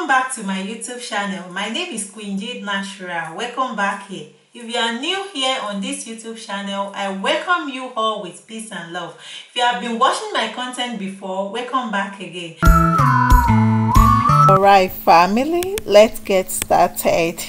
welcome back to my youtube channel. My name is queen jade natural welcome back here. If you are new here on this youtube channel i welcome you all with peace and love. If you have been watching my content before welcome back again. All right family let's get started.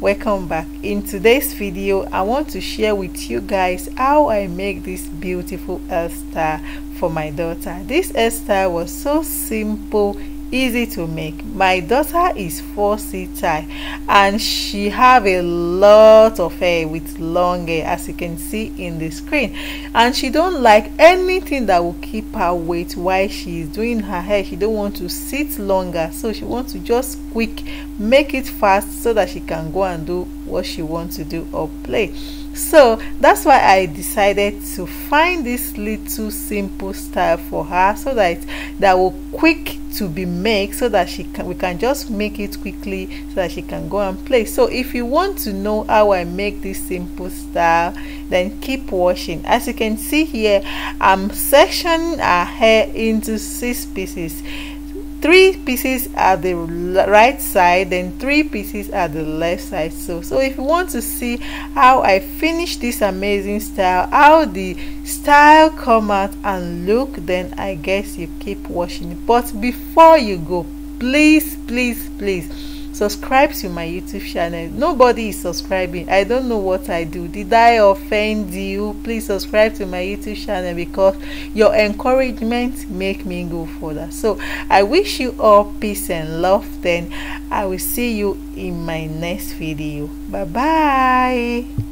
Welcome back. In today's video i want to share with you guys how i make this beautiful hairstyle for my daughter. This hairstyle was so simple easy to make. My daughter is 4 seater and she have a lot of hair with long hair as you can see in the screen. And she don't like anything that will keep her weight while she is doing her hair. She don't want to sit longer. So she wants to just quick make it fast so that she can go and do what she wants to do or play. So that's why i decided to find this little simple style for her so that that will quick to be made so that she can we can just make it quickly so that she can go and play. So if you want to know how i make this simple style then keep watching. As you can see here i'm sectioning her hair into six pieces three pieces at the right side then three pieces at the left side. So so if you want to see how i finish this amazing style how the style come out and look then i guess you keep watching. But before you go please please please subscribe to my youtube channel. Nobody is subscribing. I don't know what i do. Did i offend you? Please subscribe to my youtube channel because your encouragement make me go further. So i wish you all peace and love. Then i will see you in my next video. Bye bye